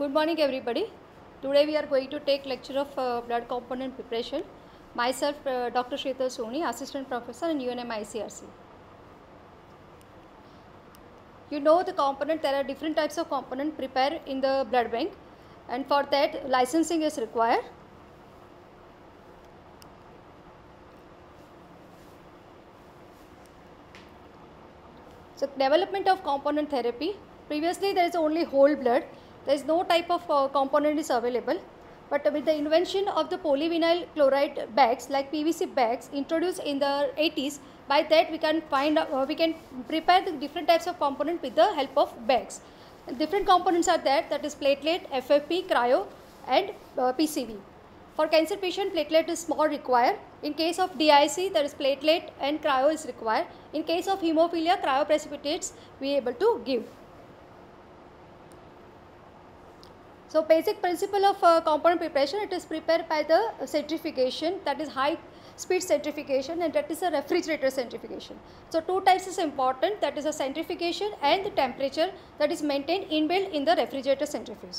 Good morning, everybody. Today we are going to take lecture of uh, blood component preparation. Myself, uh, Dr. Shreeta Soni, Assistant Professor in UNM ICRC. You know the component, there are different types of component prepared in the blood bank and for that licensing is required. So development of component therapy. Previously there is only whole blood. There is no type of uh, component is available. But with the invention of the polyvinyl chloride bags like PVC bags introduced in the 80s, by that we can find uh, we can prepare the different types of component with the help of bags. Different components are there that is platelet, FFP, cryo and uh, PCV. For cancer patient, platelet is more required. In case of DIC, there is platelet and cryo is required. In case of hemophilia, cryoprecipitates we able to give. So basic principle of uh, component preparation, it is prepared by the centrifugation that is high speed centrifugation and that is a refrigerator centrifugation. So two types is important that is a centrifugation and the temperature that is maintained inbuilt in the refrigerator centrifuge.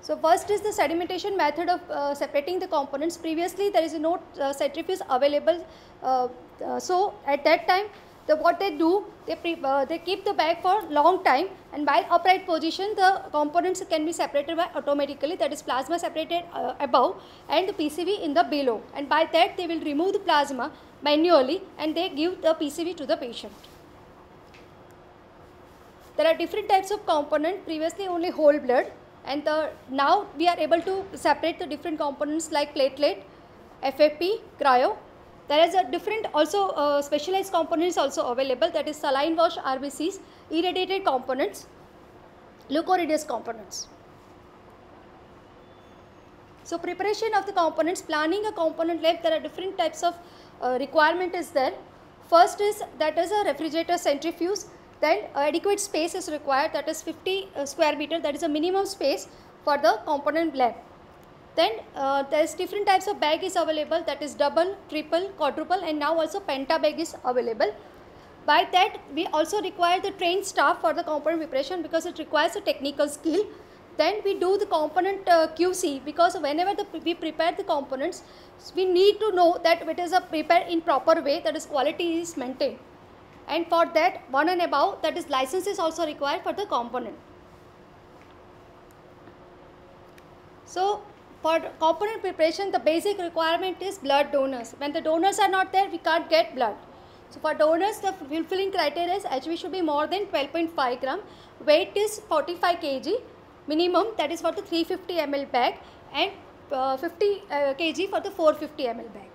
So first is the sedimentation method of uh, separating the components. Previously there is no uh, centrifuge available. Uh, uh, so at that time the, what they do, they, pre, uh, they keep the bag for long time and by upright position the components can be separated by automatically that is plasma separated uh, above and the PCV in the below and by that they will remove the plasma manually and they give the PCV to the patient. There are different types of component previously only whole blood and the, now we are able to separate the different components like platelet, FFP, cryo. There is a different also uh, specialized components also available that is saline wash RBCs, irradiated components, leucoreduced components. So preparation of the components, planning a component lab, there are different types of uh, requirement is there. First is that is a refrigerator centrifuge then adequate space is required that is 50 uh, square meter that is a minimum space for the component lab. Then uh, there is different types of bag is available that is double, triple, quadruple and now also penta bag is available. By that we also require the trained staff for the component preparation because it requires a technical skill. Then we do the component uh, QC because whenever the, we prepare the components we need to know that it is a prepared in proper way that is quality is maintained and for that one and above that is license is also required for the component. So for component preparation the basic requirement is blood donors. When the donors are not there we can't get blood. So for donors the fulfilling criteria is HB should be more than 12.5 gram, weight is 45 kg minimum that is for the 350 ml bag and uh, 50 uh, kg for the 450 ml bag.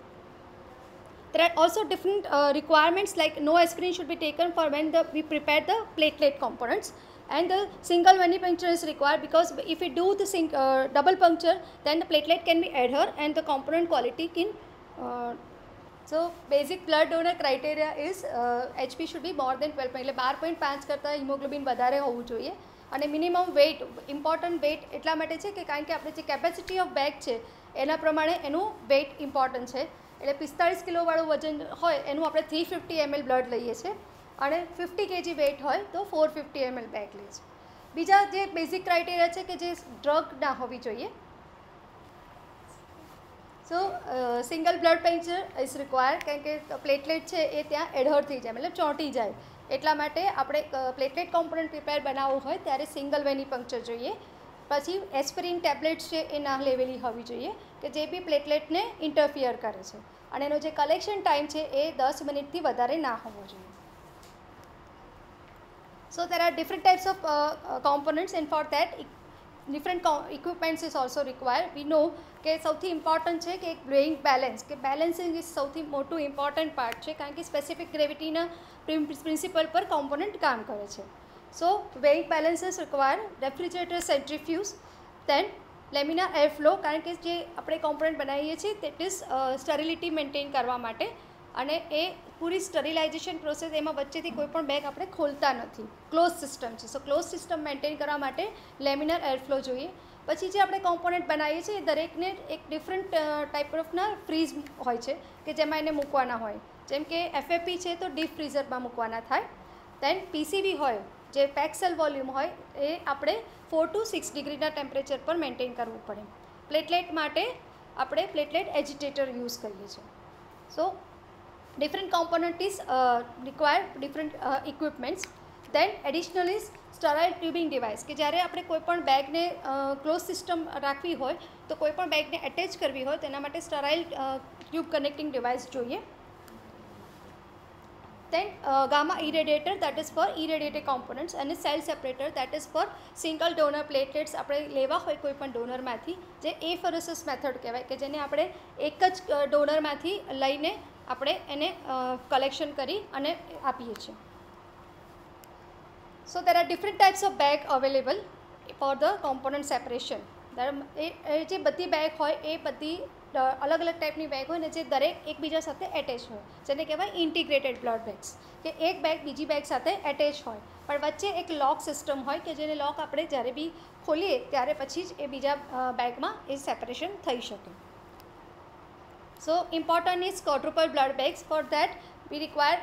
There are also different uh, requirements like no aspirin should be taken for when the, we prepare the platelet components and the single venipuncture is required because if we do the sing, uh, double puncture then the platelet can be adhere and the component quality can uh, so basic blood donor criteria is uh, HP should be more than 12 એટલે બાર point પાંચ કરતાં haemoglobin વધારે હોવું જોઈએ અને minimum weight important weight એટલા માટે છે કે કારણ કે આપણે જે કેપેસિટી ઓફ બેગ છે એના પ્રમાણે એનું વેઇટ ઇમ્પોર્ટન્ટ છે એટલે પિસ્તાળીસ કિલોવાળું વજન હોય એનું આપણે થ્રી ફિફ્ટી એમએલ બ્લડ લઈએ છીએ અને ફિફ્ટી કેજી વેઇટ હોય તો ફોર ફિફ્ટી એમએલ બેગ લઈએ છીએ બીજા જે બેઝિક ક્રાઇટેરિયા છે કે જે ડ્રગ ના હોવી જોઈએ. So single blood puncture is require કારણ કે પ્લેટલેટ છે એ ત્યાં એડહર થઈ જાય, મતલબ ચોંટી જાય. એટલા માટે આપણે પ્લેટલેટ કોમ્પોનન્ટ પ્રિપેર બનાવવું હોય ત્યારે સિંગલ વેની પંક્ચર જોઈએ. પછી એસ્પિરિન ટેબ્લેટ્સ છે એ ના લેવેલી હોવી જોઈએ કે જે બી પ્લેટલેટને ઇન્ટરફિયર કરે છે. અને એનો જે કલેક્શન ટાઈમ છે એ દસ મિનિટથી વધારે ના હોવો જોઈએ. So there are different types of components and for that. Different equipments is also require we know કે સૌથી ઇમ્પોર્ટન્ટ છે કે એક વેઇંગ બેલેન્સ કે બેલેન્સિંગ ઇઝ સૌથી મોટું ઇમ્પોર્ટન્ટ પાર્ટ છે કારણ કે સ્પેસિફિક ગ્રેવિટીના પ્રિન્સિપલ પર કોમ્પોનન્ટ કામ કરે છે. So weighing balance require refrigerator centrifuge, then laminar air flow કારણ કે જે આપણે કોમ્પોનન્ટ બનાવીએ છીએ તેટ ઇઝ સ્ટરિલિટી મેન્ટેન કરવા માટે. અને એ પૂરી સ્ટરિલાઇઝેશન પ્રોસેસ એમાં વચ્ચેથી કોઈ પણ બેગ આપણે ખોલતા નથી. ક્લોઝ સિસ્ટમ છે. સો ક્લોઝ સિસ્ટમ મેન્ટેન કરવા માટે લેમિનર એરફ્લો જોઈએ. પછી જે આપણે કોમ્પોનન્ટ બનાવીએ છીએ એ દરેકને એક ડિફરન્ટ ટાઈપ ઓફના ફ્રીઝ હોય છે કે જેમાં એને મૂકવાના હોય. જેમ કે એફએપી છે તો ડીપ ફ્રીઝરમાં મૂકવાના થાય. દેન પીસીવી હોય, જે પેક્સેલ વોલ્યુમ હોય, એ આપણે ફોર ટુ સિક્સ ડિગ્રીના ટેમ્પરેચર પર મેન્ટેન કરવું પડે. પ્લેટલેટ માટે આપણે પ્લેટલેટ એજિટેટર યુઝ કરીએ છીએ. So different uh, require require different equipments then additional is sterile tubing device કે જ્યારે આપણે કોઈપણ બેગને ક્લોઝ સિસ્ટમ રાખવી હોય તો કોઈપણ બેગને એટેચ કરવી હોય તેના માટે સ્ટરાઇલ ટ્યુબ કનેક્ટિંગ ડિવાઇસ જોઈએ. Then uh, gamma irradiator that is for irradiated components અને cell separator that is for single donor platelets આપણે લેવા હોય કોઈ પણ ડોનરમાંથી જે એ ફરસસ મેથડ કહેવાય કે જેને આપણે એક જ ડોનરમાંથી લઈને આપણે એને કલેક્શન કરી અને આપીએ છીએ. So there are different types of bag available for the component separation એ જે બધી બેગ હોય, એ બધી અલગ અલગ ટાઈપની બેગ હોય ને જે દરેક એકબીજા સાથે એટેચ હોય. જેને કહેવાય ઇન્ટિગ્રેટેડ બ્લડ બેગ્સ કે એક બેગ બીજી બેગ સાથે એટેચ હોય. પણ વચ્ચે એક લોક સિસ્ટમ હોય કે જેને લોક આપણે જ્યારે બી ખોલીએ, ત્યારે પછી જ એ બીજા બેગમાં એ સેપરેશન થઈ શકે. So important is quadruple blood bags for that we require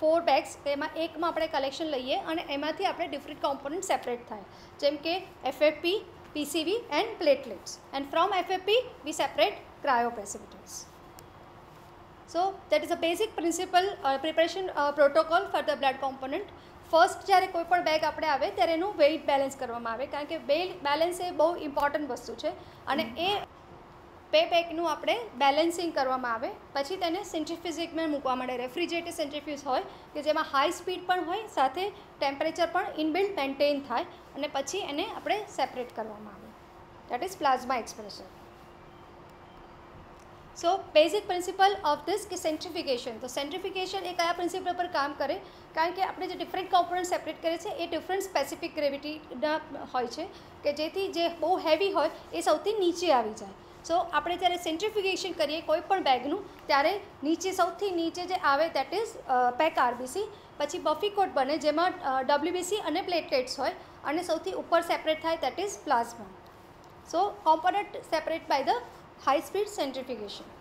four bags તેમાં એકમાં આપણે કલેક્શન લઈએ અને એમાંથી આપણે ડિફરન્ટ કોમ્પોનન્ટ સેપરેટ થાય. જેમ કે FFP PCV and platelets and from FFP we separate cryoprecipitates. So that is a basic principle preparation protocol for the blood component first જ્યારે કોઈ પણ બેગ આપણે આવે, ત્યારે એનું વેઇટ બેલેન્સ કરવામાં આવે. કારણ કે વેઇટ બેલેન્સ એ બહુ ઇમ્પોર્ટન્ટ વસ્તુ છે. અને એ બે બેગનું આપણે બેલેન્સિંગ કરવામાં આવે, પછી તેને સેન્ટ્રીફ્યુઝિકમાં મૂકવા માટે રેફ્રિજરેટર સેન્ટ્રીફ્યુઝ હોય કે જેમાં હાઈ સ્પીડ પણ હોય, સાથે ટેમ્પરેચર પણ ઇનબિલ્ટ મેન્ટેન થાય અને પછી એને આપણે સેપરેટ કરવામાં આવે. That is plasma expression so basic principle of this કે સેન્ટ્રિફિકેશન તો સેન્ટ્રિફિકેશન એ કયા પ્રિન્સિપલ પર કામ કરે? કારણ કે આપણે જે ડિફરન્ટ કોમ્પોનન્ટ સેપરેટ કરીએ છીએ એ ડિફરન્ટ સ્પેસિફિક ગ્રેવિટીના હોય છે, કે જેથી જે બહુ હેવી હોય, એ સૌથી નીચે આવી જાય. સો આપણે જ્યારે સેન્ટ્રિફિકેશન કરીએ કોઈ પણ બેગનું ત્યારે નીચે સૌથી નીચે જે આવે દેટ ઇઝ પેક આરબીસી પછી બફીકોટ બને, જેમાં ડબ્લ્યુબીસી અને પ્લેટલેટ્સ હોય, અને સૌથી ઉપર સેપરેટ થાય that is plasma so component separate by the high speed centrifugation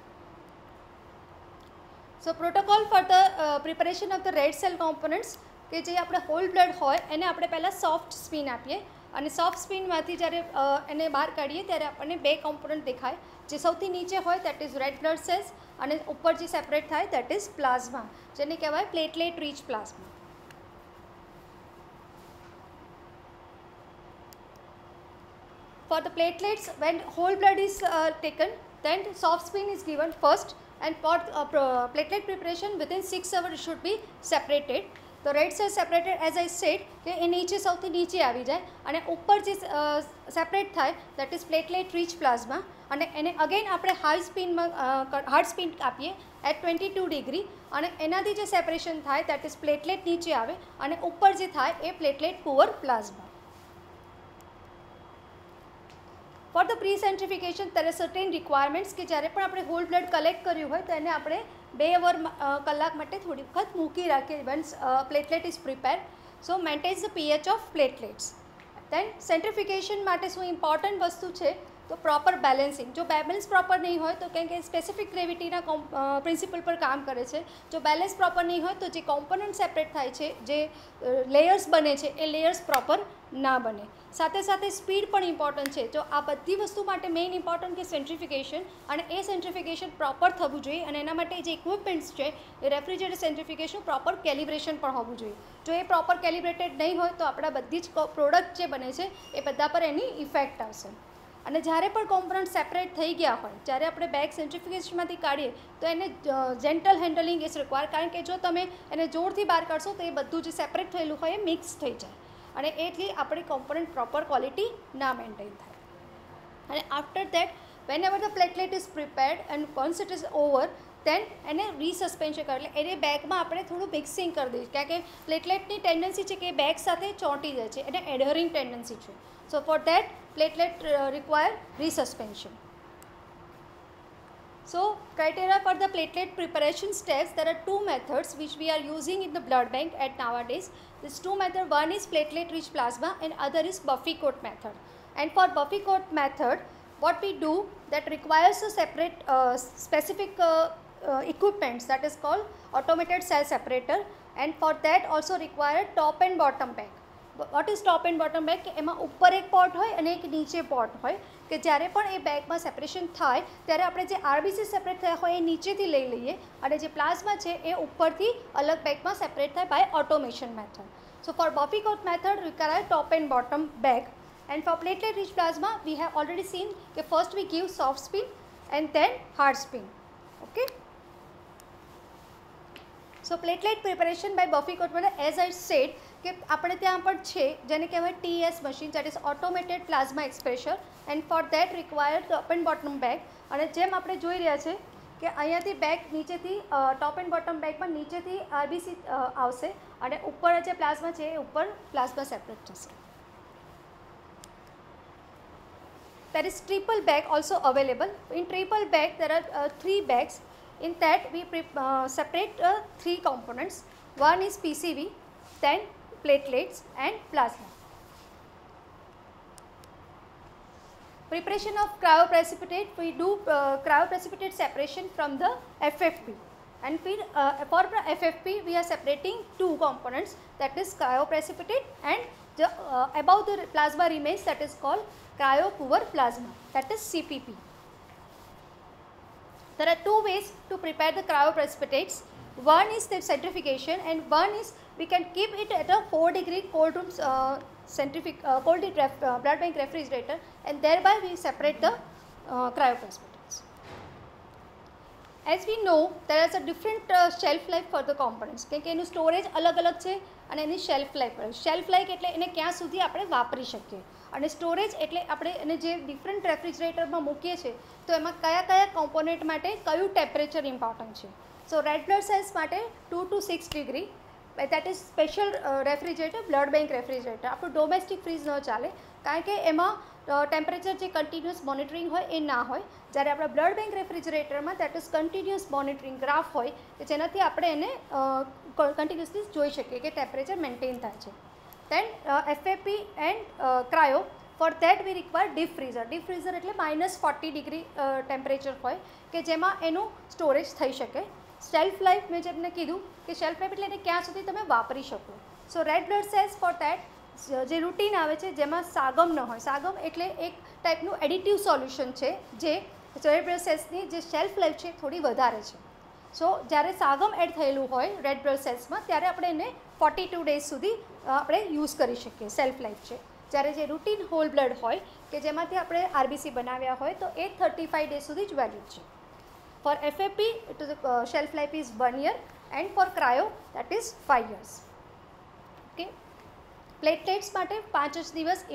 so protocol for the preparation of the red cell components કે જે આપણે હોલ બ્લડ હોય, એને આપણે પહેલાં સોફ્ટ સ્પિન આપીએ અને સોફ્ટ સ્પિનમાંથી જ્યારે એને બહાર કાઢીએ ત્યારે આપણને બે કોમ્પોનન્ટ દેખાય જે સૌથી નીચે હોય that is red blood cells અને ઉપર જે સેપરેટ થાય દેટ ઇઝ પ્લાઝમા જેને કહેવાય platelet rich plasma platelets, when whole blood is uh, taken, then soft spin is given first and for uh, platelet preparation within 6 hours should be separated. તો red cell separated as I said કે એ નીચે સૌથી નીચે આવી જાય અને ઉપર જે સેપરેટ થાય that is platelet rich plasma અને એને અગેન આપણે હાઈ સ્પિનમાં હાર્ડ સ્પીન આપીએ એટ ટ્વેન્ટી ટુ ડિગ્રી અને એનાથી જે સેપરેશન થાય દેટ ઇઝ પ્લેટલેટ નીચે આવે અને ઉપર જે થાય એ platelet poor plasma for the pre centrifugation ત્યારે સર્ટેન રિક્વાયરમેન્ટ્સ કે જ્યારે પણ આપણે હોલ બ્લડ કલેક્ટ કર્યું હોય, તો એને આપણે બે અવર કલાક માટે થોડી વખત મૂકી રાખીએ once platelet is prepare so maintenance the pH of platelets then centrifugation માટે શું ઇમ્પોર્ટન્ટ વસ્તુ છે? તો પ્રોપર બેલેન્સિંગ જો બેલેન્સ પ્રોપર નહીં હોય, તો કેમ કે સ્પેસિફિક ગ્રેવિટીના પ્રિન્સિપલ પર કામ કરે છે. જો બેલેન્સ પ્રોપર નહીં હોય, તો જે કોમ્પોનન્ટ સેપરેટ થાય છે, જે લેયર્સ બને છે, એ લેયર્સ પ્રોપર ના બને. સાથે સાથે સ્પીડ પણ ઇમ્પોર્ટન્ટ છે. જો આ બધી વસ્તુ માટે મેઇન ઇમ્પોર્ટન્ટ કે સેન્ટ્રિફિકેશન અને એ સેન્ટ્રિફિકેશન પ્રોપર થવું જોઈએ અને એના માટે જે ઇક્વિપમેન્ટ્સ છે, એ રેફ્રિજરેટર સેન્ટ્રિફિકેશન પ્રોપર કેલિબ્રેશન પણ હોવું જોઈએ. જો એ પ્રોપર કેલિબ્રેટેડ નહીં હોય તો આપણા બધી જ પ્રોડક્ટ જે બને છે, એ બધા પર એની ઇફેક્ટ આવશે. અને જ્યારે પણ કોમ્પોનન્ટ સેપરેટ થઈ ગયા હોય, જ્યારે આપણે બેગ સેન્ટ્રિફિકેશનમાંથી કાઢીએ, તો એને જેન્ટલ હેન્ડલિંગ ઇઝ રિક્વાયર કારણ કે જો તમે એને જોરથી બહાર કાઢશો તો એ બધું જે સેપરેટ થયેલું હોય એ મિક્સ થઈ જાય. અને એટલી આપણી કોમ્પોનન્ટ પ્રોપર ક્વોલિટી ના મેન્ટેન થાય. અને after that whenever the platelet is prepared and once it is over then એને રીસસ્પેન્શન કરે. એટલે એને બેગમાં આપણે થોડું મિક્સિંગ કરી દઈએ. કારણ કે પ્લેટલેટની ટેન્ડન્સી છે કે બેગ સાથે ચોંટી જાય છે. એને એડહરિંગ ટેન્ડન્સી છે. So for that platelet require resuspension. So criteria for the platelet preparation steps, there are two methods which we are using in the blood bank at nowadays. These two methods, one is platelet rich plasma and other is Buffy coat method. And for Buffy coat method, what we do that requires a separate uh, specific uh, uh, equipments that is called automated cell separator and for that also require top and bottom bag what is top and bottom bag કે એમાં ઉપર એક pot હોય અને એક નીચે pot હોય. કે જ્યારે પણ એ બેગમાં સેપરેશન થાય, ત્યારે આપણે જે આરબીસી સેપરેટ થયા હોય એ નીચેથી લઈ લઈએ. અને જે પ્લાઝમા છે, એ ઉપરથી અલગ બેગમાં સેપરેટ થાય by automation method so for coat method require top and bottom bag and for platelet rich plasma we have already seen કે first we give soft spin and then hard spin okay so platelet preparation by buffy method as I said કે આપણે ત્યાં પણ છે જેને કહેવાય TS machine that is automated plasma expresser and for that required top and bottom bag અને જેમ આપણે જોઈ રહ્યા છે કે અહીંયાથી બેગ નીચેથી ટોપ એન્ડ બોટમ બેગમાં નીચેથી આરબીસી આવશે. અને ઉપર જે પ્લાઝમા છે એ ઉપર પ્લાઝમા સેપરેટ થશે. There is triple bag also available. In triple bag there are uh, three bags. In that we uh, separate uh, three components. One platelets and plasma preparation of cryoprecipitate we do uh, cryoprecipitate separation from the ffp and uh, for, for ffp we are separating two components that is cryoprecipitate and the, uh, above the plasma remains that is called cryopoor plasma that is CPP. There are two ways to prepare the cryoprecipitates. One is the centrifugation and one is we can keep it at a 4 degree cold room uh, centrifug uh, cold ref, uh, blood bank refrigerator and thereby we separate the uh, cryoprecipitates. As we know there is a different uh, shelf life for the components કે કે એનું storage અલગ અલગ છે અને એની shelf life shelf life એટલે એને ક્યાં સુધી આપણે વાપરી શકીએ અને સ્ટોરેજ એટલે આપણે એને જે ડિફરન્ટ રેફ્રિજરેટરમાં મૂકીએ છીએ તો એમાં કયા કયા કોમ્પોનેન્ટ માટે કયું ટેમ્પરેચર ઇમ્પોર્ટન્ટ છે સો રેડ બ્લડ સેલ્સ માટે two two six degree that is special refrigerator blood bank refrigerator આપણું ડોમેસ્ટિક ફ્રીઝ ન ચાલે. કારણ કે એમાં ટેમ્પરેચર જે કન્ટિન્યુઅસ મોનિટરિંગ હોય એ ના હોય. જ્યારે આપણા blood bank રેફ્રિજરેટરમાં that is continuous monitoring graph હોય, કે જેનાથી આપણે એને કન્ટિન્યુઅસલી જોઈ શકીએ કે ટેમ્પરેચર મેન્ટેન થાય છે. Then FFP and cryo for that we require deep freezer deep freezer એટલે માઇનસ ફોર્ટી ડિગ્રી ટેમ્પરેચર હોય, કે જેમાં એનું સ્ટોરેજ થઈ શકે. શેલ્ફ લાઈફ મેં જેમને કીધું કે શેલ્ફ લાઈફ એટલે એને ક્યાં સુધી તમે વાપરી શકો. So red blood cells for that જે રૂટીન આવે છે, જેમાં સાગમ ન હોય. સાગમ એટલે એક ટાઈપનું એડિટિવ સોલ્યુશન છે, જે રેડ બ્લડ સેલ્સની જે શેલ્ફ લાઈફ છે, થોડી વધારે છે. સો જ્યારે સાગમ એડ થયેલું હોય રેડ બ્લડ સેલ્સમાં ત્યારે આપણે એને ફોર્ટી ટુ ડેઝ સુધી આપણે યુઝ કરી શકીએ સેલ્ફ લાઈફ છે. જ્યારે જે રૂટીન હોલ બ્લડ હોય, કે જેમાંથી આપણે આરબીસી બનાવ્યા હોય, તો એ થર્ટી ફાઇવ ડેઝ સુધી જ વેલિડ છે. For it is, is shelf life is one year and for cryo that is five years okay platelets માટે પાંચ જ દિવસ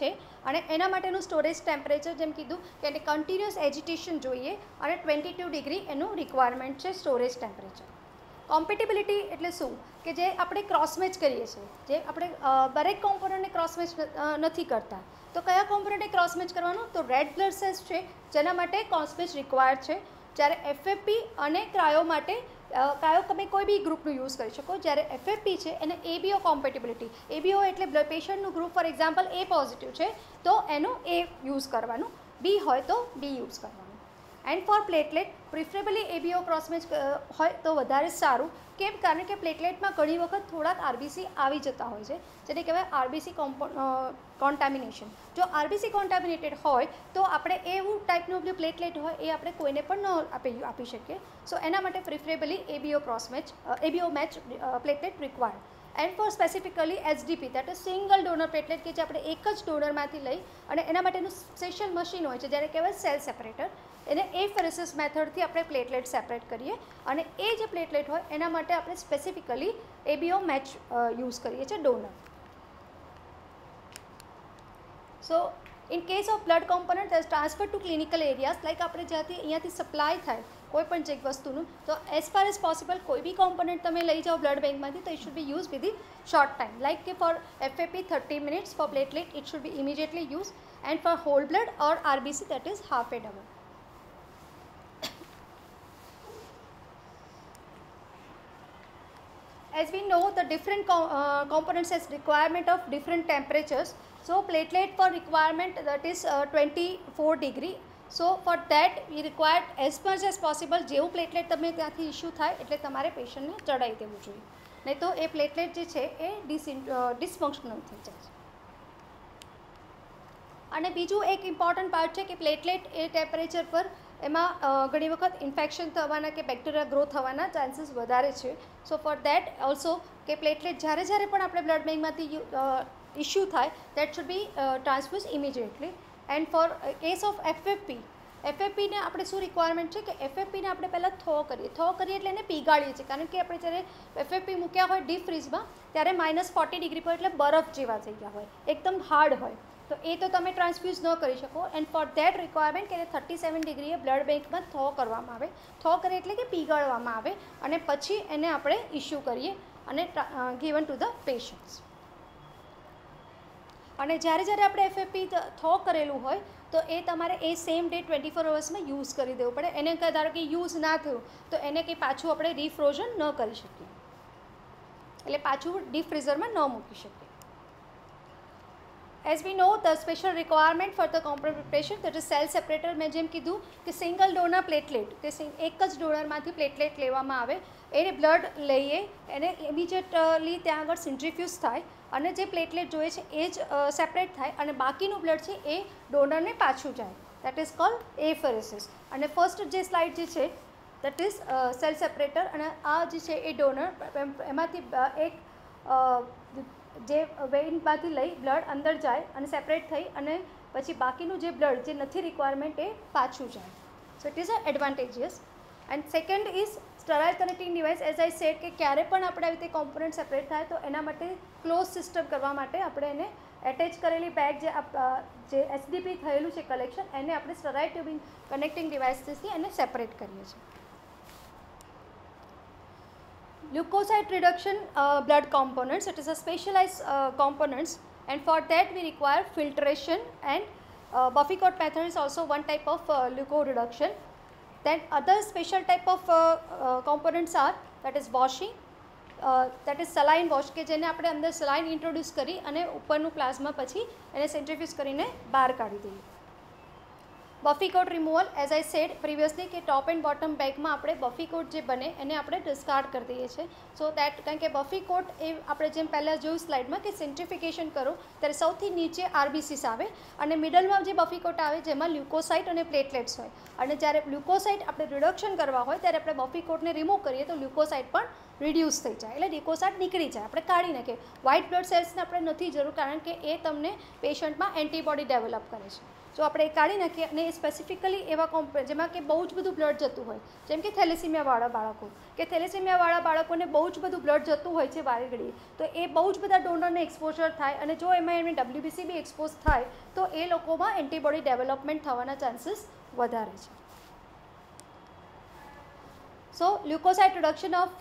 છે. અને એના માટેનું સ્ટોરેજ ટેમ્પરેચર જેમ કીધું કે એને કન્ટિન્યુઅસ એજિટેશન જોઈએ અને ટ્વેન્ટી ટુ ડિગ્રી એનું રિક્વાયરમેન્ટ છે સ્ટોરેજ ટેમ્પરેચર કોમ્પિટેબિલિટી એટલે શું? કે જે આપણે ક્રોસમેચ કરીએ છીએ. જે આપણે દરેક કોમ્પોનન્ટને ક્રોસમેચ નથી કરતા. તો કયા કોમ્પોનન્ટને ક્રોસમેચ કરવાનું? તો રેડ બ્લડ સેલ્સ છે જેના માટે ક્રોસમેચ રિક્વાયર્ડ છે. જ્યારે એફએફપી અને ક્રાયો માટે ક્રાયો તમે કોઈ બી ગ્રુપનું યુઝ કરી શકો. જ્યારે એફએફપી છે, એને એબીઓ કોમ્પેટેબિલિટી એબીઓ એટલે blood પેશન્ટનું group for example A positive છે, તો એનું એ યુઝ કરવાનું. બી હોય તો બી યુઝ કરવાનું. And for platelet preferably ABO crossmatch હોય તો વધારે સારું. કેમ? કારણ કે પ્લેટલેટમાં ઘણી વખત થોડાક આરબીસી આવી જતા હોય છે. જેને કહેવાય આરબીસી કોમ્પો કોન્ટામિનેશન જો આરબીસી કોન્ટામિનેટેડ હોય, તો આપણે એવું ટાઈપનું જે પ્લેટલેટ હોય, એ આપણે કોઈને પણ ન આપી આપી શકીએ. સો એના માટે preferably ABO crossmatch ABO match platelet required and for specifically HDP that is single donor platelet કે જે આપણે એક જ ડોનરમાંથી લઈ, અને એના માટેનું સ્પેશિયલ મશીન હોય છે જ્યારે કહેવાય સેલ સેપરેટર એને એ ફેરેસિસ મેથડથી આપણે પ્લેટલેટ સેપરેટ કરીએ અને એ જે પ્લેટલેટ હોય એના માટે આપણે સ્પેસિફિકલી એબીઓ મેચ યુઝ કરીએ છીએ donor. So in case of blood component transfer to clinical areas like આપણે જ્યાંથી, અહીંયાથી સપ્લાય થાય કોઈ પણ જે વસ્તુનું, તો એઝ ફાર એઝ પોસિબલ કોઈ બી કોમ્પોનન્ટ તમે લઈ જાઓ બ્લડ બેંકમાંથી તો it should be use within short time like કે for FFP thirty minutes for platelet it should be immediately use and for whole blood or RBC that is half a double as we know the different co uh, components has requirement of different temperatures so platelet for requirement that is uh, 24 degree so for that we require as much as possible જેવું platelet તમે ત્યાંથી issue થાય એટલે તમારે પેશન્ટને ચડાવી દેવું જોઈએ નહીં તો એ પ્લેટલેટ જે છે એ ડિસઇન ડિસફંક્શનલ થઈ જાય છે અને બીજું એક ઇમ્પોર્ટન્ટ પાર્ટ છે કે પ્લેટલેટ એ ટેમ્પરેચર પર એમાં ઘણી વખત ઇન્ફેક્શન થવાના કે બેક્ટેરિયા ગ્રો થવાના ચાન્સીસ વધારે છે. સો ફોર દેટ ઓલ્સો કે પ્લેટલેટ જ્યારે જ્યારે પણ આપણે બ્લડ બેંકમાંથી ઇસ્યુ થાય that should be transfuse immediately and for case of FFP એફએફપીને આપણે શું રિક્વાયરમેન્ટ છે કે એફએફપીને આપણે પહેલાં થો કરીએ. થો કરીએ એટલે એને પીગાળીએ છીએ. કારણ કે આપણે જ્યારે એફએફપી મૂક્યા હોય ડીપ ફ્રીઝમાં ત્યારે માઇનસ ફોર્ટી ડિગ્રી પર એટલે બરફ જેવા થઈ ગયા હોય. એકદમ હાર્ડ હોય. તો એ તો તમે ટ્રાન્સફ્યુઝ ન કરી શકો. એન્ડ ફોર ધેટ રિક્વાયરમેન્ટ કે થર્ટી સેવન ડિગ્રીએ બ્લડ બેંકમાં થો કરવામાં આવે. થો કરે એટલે કે પીગાળવામાં આવે. અને પછી એને આપણે ઇસ્યુ કરીએ અને ગીવન ટુ ધ પેશન્ટ્સ અને જ્યારે જ્યારે આપણે એફએફપી થો કરેલું હોય, તો એ તમારે એ સેમ ડે ટ્વેન્ટી ફોર અવર્સમાં યુઝ કરી દેવું પડે. એને ધારો કે યુઝ ના થયું, તો એને કંઈ પાછું આપણે રિફ્રોઝન ન કરી શકીએ. એટલે પાછું ડીપ ફ્રીઝરમાં ન મૂકી શકીએ. As we know the special requirement for the preparation that is cell separator મેં જેમ કીધું કે સિંગલ ડોનર પ્લેટલેટ કે એક જ ડોનરમાંથી પ્લેટલેટ લેવામાં આવે, એને બ્લડ લઈએ, એને ઇમિજિએટલી ત્યાં આગળ સિન્ટ્રીફ્યુઝ થાય, અને જે પ્લેટલેટ જોઈએ છે, એ જ સેપરેટ થાય, અને બાકીનું બ્લડ છે, એ ડોનરને પાછું જાય. દેટ ઇઝ કોલ્ડ એફરેસિસ અને ફર્સ્ટ જે સ્લાઇડ જે છે દેટ ઇઝ સેલ સેપરેટર અને આ જે છે, એ ડોનર એમાંથી એક જે વેઇનમાંથી લઈ બ્લડ અંદર જાય અને સેપરેટ થઈ અને પછી બાકીનું જે બ્લડ જે નથી રિક્વાયરમેન્ટ એ પાછું જાય. So it is a advantages and second is sterile connecting device as I said કે ક્યારે પણ આપણે આવી રીતે કોમ્પોનન્ટ સેપરેટ થાય તો એના માટે ક્લોઝ સિસ્ટમ કરવા માટે આપણે એને એટેચ કરેલી બેગ જે જે એસડીપી થયેલું છે કલેક્શન એને આપણે સ્ટરાઇલ ટ્યુબિંગ કનેક્ટિંગ ડિવાઇસીસથી એને સેપરેટ કરીએ છીએ. leukocyte reduction uh, blood components it is a specialized uh, components and for that we require filtration and uh, buffy coat method is also one type of uh, leuko reduction then other special type of uh, uh, components are that is washing uh, that is saline wash કે જેને આપણે અંદર saline introduce કરી અને ઉપરનું plasma પછી એને સેન્ટ્રીફ્યુઝ કરીને બહાર કાઢી દઈએ buffy coat removal as I said previously કે ટોપ એન્ડ બોટમ બેગમાં આપણે બફી કોટ જે બને એને આપણે ડિસ્કાર્ડ કરી દઈએ છીએ. સો દેટ કારણ કે બફી કોટ એ આપણે જેમ પહેલાં જોયું સ્લાઇડમાં કે સેન્ટ્રિફિકેશન કરો, ત્યારે સૌથી નીચે આરબીસીસ આવે અને મિડલમાં જે બફી કોટ આવે જેમાં લ્યુકોસાઇટ અને પ્લેટલેટ્સ હોય. અને જ્યારે લ્યુકોસાઇટ આપણે રિડક્શન કરવા હોય, ત્યારે આપણે બફી કોટને રિમૂવ કરીએ તો લ્યુકોસાઇટ પણ રિડ્યુસ થઈ જાય. એટલે લ્યુકોસાઇટ નીકળી જાય. આપણે કાઢી નાખીએ. વ્હાઇટ બ્લડ સેલ્સને આપણે નથી જરૂર, કારણ કે એ તમને પેશન્ટમાં એન્ટીબોડી ડેવલપ કરે છે. જો આપણે એ કાઢી નાખીએ અને એ સ્પેસિફિકલી એવા કોમ્પ જેમાં કે બહુ જ બધું બ્લડ જતું હોય. જેમ કે થેલેસીમિયાવાળા બાળકો. કે થેલેસીમિયાવાળા બાળકોને બહુ જ બધું બ્લડ જતું હોય છે વારે ઘડીએ તો એ બહુ જ બધા ડોનરને એક્સપોઝર થાય અને જો એમાં એમને ડબ્લ્યુબીસી બી એક્સપોઝ થાય, તો એ લોકોમાં એન્ટીબોડી ડેવલપમેન્ટ થવાના ચાન્સીસ વધારે છે. So leucocyte reduction of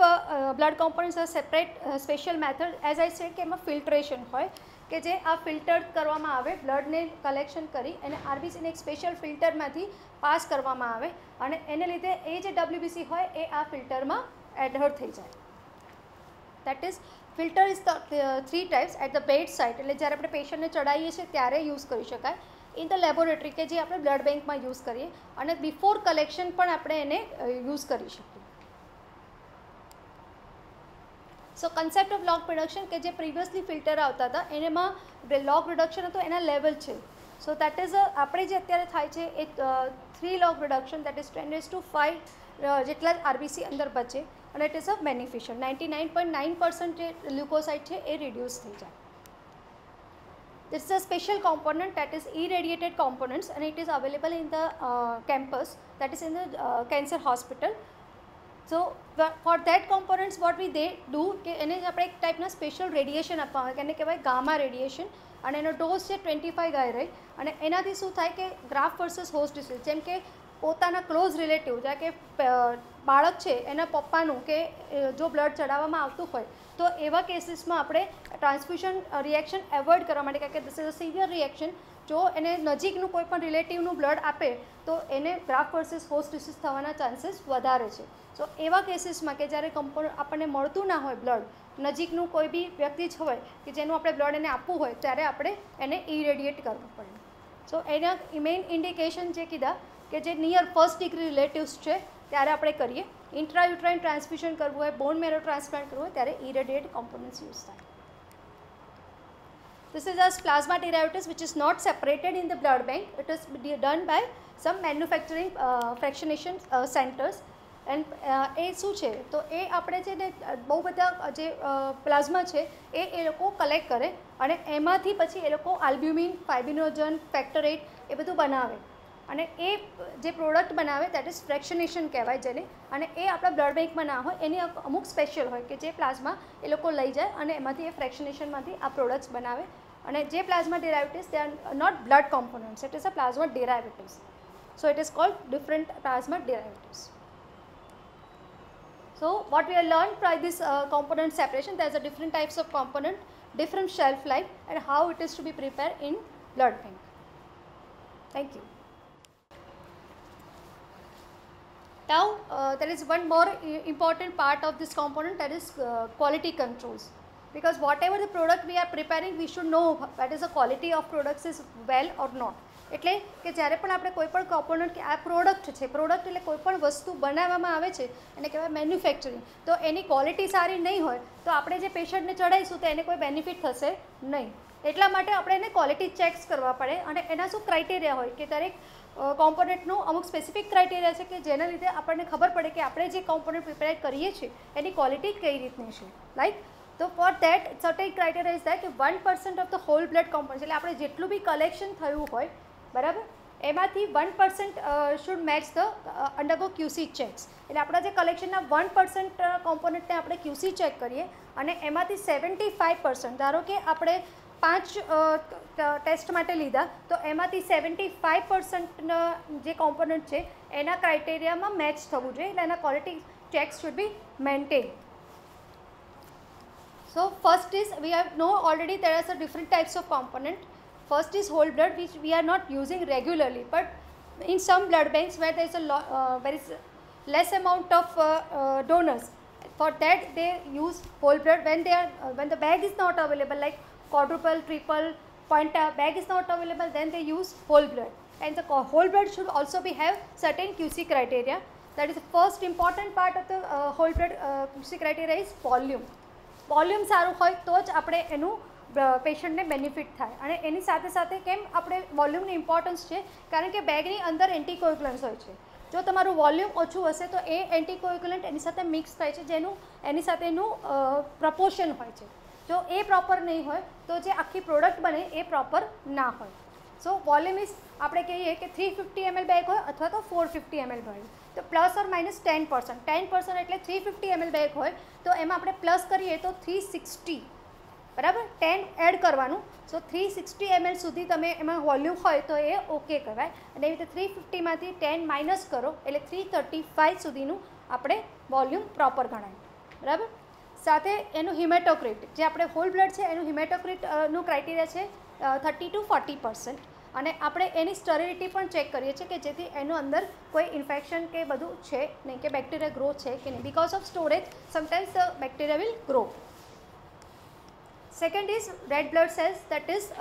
blood components are separate special method as I said કે એમાં ફિલ્ટ્રેશન હોય. કે જે આ ફિલ્ટર કરવામાં આવે, બ્લડને કલેક્શન કરી અને આરબીસીને એક સ્પેશિયલ ફિલ્ટરમાંથી પાસ કરવામાં આવે અને એને લીધે એ જે ડબલ્યુબીસી હોય એ આ ફિલ્ટરમાં એડહર થઈ જાય. That is filter is the three types at the bed side એટલે જ્યારે આપણે પેશન્ટને ચડાવીએ છીએ ત્યારે યુઝ કરી શકાય. ઇન ધ લેબોરેટરી કે જે આપણે બ્લડ બેંકમાં યુઝ કરીએ અને બિફોર કલેક્શન પણ આપણે એને યુઝ કરી શકીએ so concept of log production કે જે પ્રિવિયસલી ફિલ્ટર આવતા હતા એનામાં લોગ પ્રોડક્શન હતું એના લેવલ છે. સો દેટ ઇઝ આપણે જે અત્યારે થાય છે એ three log production that is ten to five જેટલા આરબીસી અંદર બચે અને it is a beneficial ninety nine point nine percent જે લ્યુકોસાઇડ છે એ રિડ્યુસ થઈ જાય. This is a special component that is irradiated components and it is available in the uh, campus that is in the uh. So for that components what we they do કે એને આપણે એક ટાઈપના special radiation આપવા આવે કે એને કહેવાય ગામા રેડિયેશન અને એનો ડોઝ છે ટ્વેન્ટી ફાઈવ ગાય રહી અને એનાથી શું થાય કે ગ્રાફ વર્સસ હોસ્ટ ડિસીઝ જેમ કે પોતાના ક્લોઝ રિલેટિવ જ્યાં કે બાળક છે, એના પપ્પાનું કે જો બ્લડ ચડાવવામાં આવતું હોય, તો એવા કેસીસમાં આપણે ટ્રાન્સફ્યુઝન રિએક્શન એવોઇડ કરવા માટે, કારણ કે this is a severe reaction જો એને નજીકનું કોઈ પણ રિલેટિવનું બ્લડ આપે, તો એને ગ્રાફ વર્સિસ હોસ્ટ ડિસીઝ થવાના ચાન્સીસ વધારે છે. સો એવા કેસીસમાં કે જ્યારે કમ્પો આપણને મળતું ના હોય બ્લડ નજીકનું કોઈ બી વ્યક્તિ જ હોય કે જેનું આપણે બ્લડ એને આપવું હોય, ત્યારે આપણે એને ઇરેડિએટ કરવું પડે. સો એના મેઇન ઇન્ડિકેશન જે કીધા કે જે નિયર ફર્સ્ટ ડિગ્રી રિલેટિવ્સ છે, ત્યારે આપણે કરીએ. ઇન્ટ્રાયુટ્રાઇન ટ્રાન્સમિશન કરવું હોય બોન મેરો ટ્રાન્સપ્લાન્ટ કરવું હોય, ત્યારે ઇરેડિએટ કોમ્પોનન્ટ્સ યુઝ થાય. This is as plasma derivatives which is not separated in the blood bank. It is done by some manufacturing uh, fractionation uh, centers. And એ શું છે તો એ આપણે છે ને બહુ બધા જે પ્લાઝમા છે એ એ લોકો કલેક્ટ કરે અને એમાંથી પછી એ લોકો આલ્બ્યુમિન ફાઇબિનોજન ફેક્ટરેટ એ બધું બનાવે અને એ જે પ્રોડક્ટ બનાવે દેટ ઇઝ ફ્રેક્શનેશન કહેવાય જેને અને એ આપણા બ્લડ બેંકમાં ના હોય એની અમુક સ્પેશિયલ હોય કે જે પ્લાઝમા એ લોકો લઈ જાય અને એમાંથી એ ફ્રેક્શનેશનમાંથી આ પ્રોડક્ટ્સ બનાવે અને જે plasma derivatives they are not blood components it is a plasma derivatives so it is called different plasma derivatives So what we have learned by this uh, component separation, there is a different types of component, different shelf life and how it is to be prepared in blood bank. Thank you. Now uh, there is one more important part of this component that is uh, quality controls. Because whatever the product we are preparing, we should know that is the quality of products is well or not. એટલે કે જ્યારે પણ આપણે કોઈ પણ component કે આ product છે પ્રોડક્ટ એટલે કોઈ પણ વસ્તુ બનાવવામાં આવે છે એને કહેવાય મેન્યુફેક્ચરિંગ તો એની ક્વોલિટી સારી નહીં હોય તો આપણે જે પેશન્ટને ચડાવીશું તો એને કોઈ બેનિફિટ થશે નહીં. એટલા માટે આપણે એને ક્વોલિટી ચેક્સ કરવા પડે અને એના શું ક્રાઇટેરિયા હોય કે દરેક કોમ્પોનન્ટનું અમુક સ્પેસિફિક ક્રાઇટેરિયા છે કે જેના લીધે આપણને ખબર પડે કે આપણે જે કોમ્પોનન્ટ પ્રિપેર કરીએ છીએ એની ક્વોલિટી કઈ રીતની છે. રાઈટ તો for that certain criteria is that કે one percent of the whole blood component એટલે આપણે જેટલું બી કલેક્શન થયું હોય, બરાબર? એમાંથી one percent should match the undergo QC checks એટલે આપણા જે કલેક્શનના વન પર્સન્ટ કોમ્પોનન્ટને આપણે ક્યુસી ચેક કરીએ, અને એમાંથી સેવન્ટી ફાઇવ પર્સન્ટ ધારો કે આપણે પાંચ ટેસ્ટ માટે લીધા, તો એમાંથી સેવન્ટી ફાઇવ પર્સન્ટના જે કોમ્પોનન્ટ છે, એના ક્રાઇટેરિયામાં મેચ થવું જોઈએ, એટલે એના quality checks should be maintain So first is we have know already there are different types of component. First is whole blood which we are not using regularly but in some blood banks where there is a uh, is less amount of uh, uh, donors for that they use whole blood when they are uh, when the bag is not available like quadruple triple pointer bag is not available then they use whole blood. And the whole blood should also be have certain QC criteria. That is the first important part of the uh, whole blood uh, QC criteria is volume volume સારું હોય તો જ આપણે એનું પેશન્ટને benefit થાય. અને એની સાથે સાથે કેમ આપણે વોલ્યુમની ઇમ્પોર્ટન્સ છે? કારણ કે બેગની અંદર એન્ટીકોગ્યુલન્સ હોય છે. જો તમારું વોલ્યુમ ઓછું હશે તો એ એન્ટીકોગ્યુલન્ટ એની સાથે મિક્સ થાય છે, જેનું, એની સાથે એનું પ્રપોર્શન હોય છે. જો એ પ્રોપર નહીં હોય, તો જે આખી પ્રોડક્ટ બને એ પ્રોપર ના હોય. સો વોલ્યુમ ઇઝ આપણે કહીએ કે થ્રી ફિફ્ટી એમએલ બેગ હોય અથવા તો ફોર ફિફ્ટી એમએલ બેગ તો plus or minus ten percent ten percent એટલે થ્રી ફિફ્ટી એમએલ બેગ હોય, તો એમાં આપણે પ્લસ કરીએ તો થ્રી સિક્સટી. બરાબર? ટેન એડ કરવાનું. સો થ્રી સિક્સટી એમએલ સુધી તમે એમાં વોલ્યુમ હોય તો એ ઓકે કહેવાય. અને એવી રીતે થ્રી ફિફ્ટીમાંથી ટેન માઇનસ કરો, એટલે થ્રી થર્ટી ફાઇવ સુધીનું આપણે વોલ્યુમ પ્રોપર ગણાય. બરાબર? સાથે એનું હિમેટોક્રિટ. જે આપણે હોલ બ્લડ છે, એનું હિમેટોક્રિટનું ક્રાઇટેરિયા છે થર્ટી ટુ ફોર્ટી પર્સન્ટ અને આપણે એની સ્ટરિલિટી પણ ચેક કરીએ છીએ કે જેથી એનું અંદર કોઈ ઇન્ફેક્શન કે બધું છે નહીં કે બેક્ટેરિયા ગ્રો છે કે નહીં. Because of storage sometimes the bacteria will grow second is red blood cells that is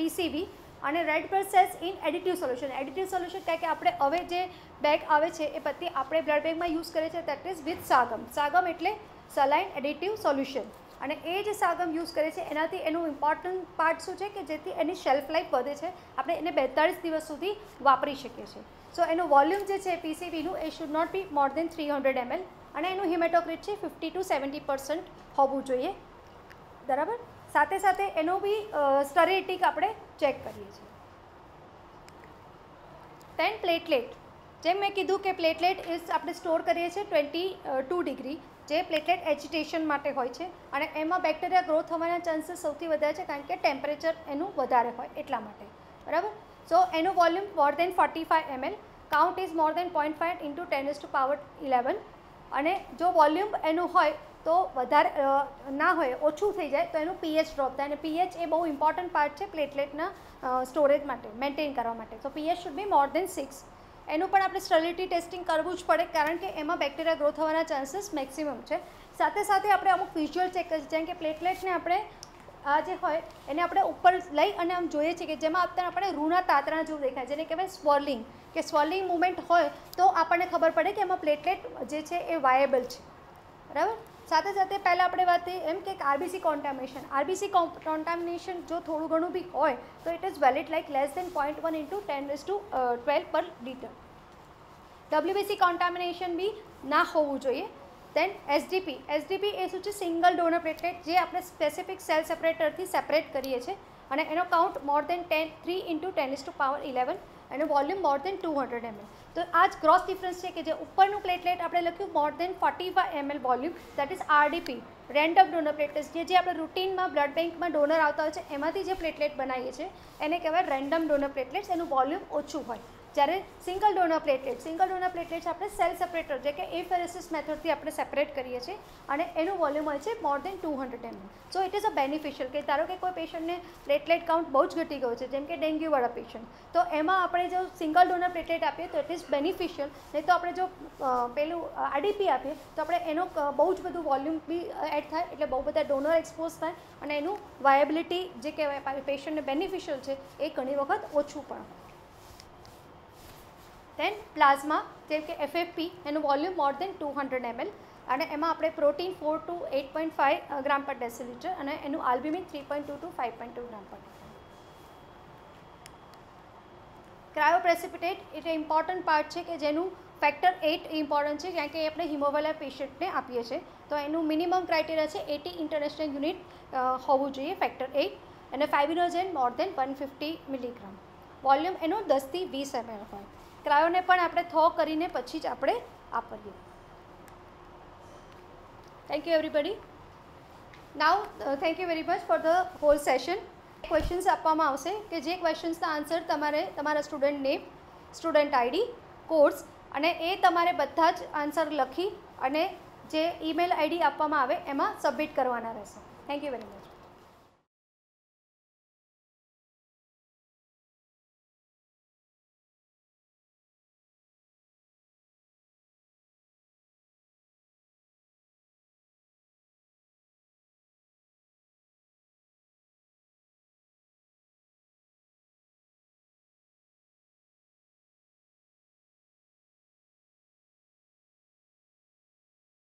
PCV અને red blood cells in additive solution additive solution કહે કે આપણે હવે જે બેગ આવે છે, એ બધી આપણે બ્લડ બેગમાં યુઝ કરીએ છીએ that is with SAGM SAGM એટલે સલાઇન એડિટિવ સોલ્યુશન અને એ જે સાગમ યુઝ કરે છે, એનાથી એનું ઇમ્પોર્ટન્ટ પાર્ટ શું છે કે જેથી એની શેલ્ફ લાઈફ વધે છે. આપણે એને બેતાળીસ દિવસ સુધી વાપરી શકીએ છીએ. સો એનું વોલ્યુમ જે છે પીસીબીનું એ should not be more than three hundred ML અને એનું હિમેટોક્રિટ છે ફિફ્ટી ટુ સેવન્ટી પર્સન્ટ હોવું જોઈએ. બરાબર? સાથે સાથે એનું બી સ્ટરેટિક આપણે ચેક કરીએ છીએ. ટેન પ્લેટલેટ જેમ મેં કીધું કે પ્લેટલેટ ઇઝ આપણે સ્ટોર કરીએ છીએ ટ્વેન્ટી ટુ ડિગ્રી જે પ્લેટલેટ એજિટેશન માટે હોય છે અને એમાં બેક્ટેરિયા ગ્રો થવાના ચાન્સીસ સૌથી વધારે છે કારણ કે ટેમ્પરેચર એનું વધારે હોય એટલા માટે. બરાબર? સો એનું volume more than forty five ML count is more than point five into ten to power eleven અને જો વોલ્યુમ એનું હોય તો વધારે ના હોય, ઓછું થઈ જાય, તો એનું પીએચ ડ્રોપ થાય. અને પીએચ એ બહુ ઇમ્પોર્ટન્ટ પાર્ટ છે પ્લેટલેટના સ્ટોરેજ માટે મેન્ટેન કરવા માટે. તો pH should be more than six એનું પણ આપણે સ્ટરિલિટી ટેસ્ટિંગ કરવું જ પડે, કારણ કે એમાં બેક્ટેરિયા ગ્રો થવાના ચાન્સીસ મેક્સિમમ છે. સાથે સાથે આપણે અમુક વિઝ્યુઅલ ચેક જેમ કે પ્લેટલેટને આપણે, આ જે હોય, એને આપણે ઉપર લઈ અને આમ જોઈએ છીએ કે જેમાં અત્યારે આપણે રૂના તાતરા જેવું દેખાય, જેને કહેવાય સ્વર્લિંગ કે સ્વર્લિંગ મુવમેન્ટ હોય તો આપણને ખબર પડે કે એમાં પ્લેટલેટ જે છે એ વાયેબલ છે. બરાબર? સાથે સાથે પહેલાં આપણે વાત એમ કે આરબીસી કોન્ટામિનેશન આરબીસી કોન્ટામિનેશન જો થોડું ઘણું બી હોય, તો it is valid like less than point one into ten is to twelve per litre WBC contamination બી ના હોવું જોઈએ. દેન એસડીપી એસડીપી એ શું છે? સિંગલ ડોનર પ્લેટલેટ જે આપણે સ્પેસિફિક સેલ સેપરેટરથી સેપરેટ કરીએ છીએ. અને એનો count more than ten three into ten is to power eleven એનું volume more than two hundred ML તો આ જ ગ્રોસ ડિફરન્સ છે કે જે ઉપરનું પ્લેટલેટ આપણે લખ્યું more than forty five ML volume that is RDP random donor platelets જે જે આપણે રૂટીનમાં બ્લડ બેંકમાં ડોનર આવતા હોય છે, એમાંથી જે પ્લેટલેટ બનાવીએ છીએ, એને કહેવાય રેન્ડમ ડોનર પ્લેટલેટ્સ એનું વોલ્યુમ ઓછું હોય. જ્યારે single donor platelet single donor platelets આપણે સેલ સેપરેટર જે કે એફેરેસિસ મેથડથી આપણે સેપરેટ કરીએ છીએ અને એનું વોલ્યુમ હોય છે more than two hundred M so it is a beneficial કે ધારો કે કોઈ પેશન્ટને પ્લેટલેટ કાઉન્ટ બહુ જ ઘટી ગયું છે, જેમ કે ડેન્ગ્યુવાળા પેશન્ટ તો એમાં આપણે જો સિંગલ ડોનર પ્લેટલેટ આપીએ તો ઇટ ઇઝ બેનિફિશિયલ નહીં તો આપણે જો પેલું આરડીપી આપીએ તો આપણે એનો બહુ જ બધું વોલ્યુમ બી એડ થાય એટલે બહુ બધા ડોનર એક્સપોઝ થાય અને એનું વાયબિલિટી જે કહેવાય પેશન્ટને બેનિફિશિયલ છે એ ઘણી વખત ઓછું પણ. દેન પ્લાઝમા જેમ કે એફએફપી એનું volume more than two hundred ML અને એમાં આપણે protein four to eight point five gram per decilitre અને એનું albumin three point two to five point two gram per cryoprecipitate એટલે ઇમ્પોર્ટન્ટ પાર્ટ છે કે જેનું ફેક્ટર એટ ઇમ્પોર્ટન્ટ છે, કારણ કે આપણે હિમોવેલા પેશન્ટને આપીએ છીએ. તો એનું મિનિમમ ક્રાઇટેરિયા છે એટી ઇન્ટરનેશનલ યુનિટ હોવું જોઈએ ફેક્ટર એટ અને fibrinogen more than one fifty milligram volume એનું દસથી વીસ એમએલ હોય. ક્રાયોને પણ આપણે થો કરીને પછી જ આપણે આપીએ thank you everybody now thank you very much for the whole session questions આપવામાં આવશે કે જે ક્વેશ્ચન્સના આન્સર તમારે તમારા student name student ID course અને એ તમારે બધા જ આન્સર લખી અને જે ઈમેલ આઈડી આપવામાં આવે એમાં સબમિટ કરવાના રહેશે. Thank you very much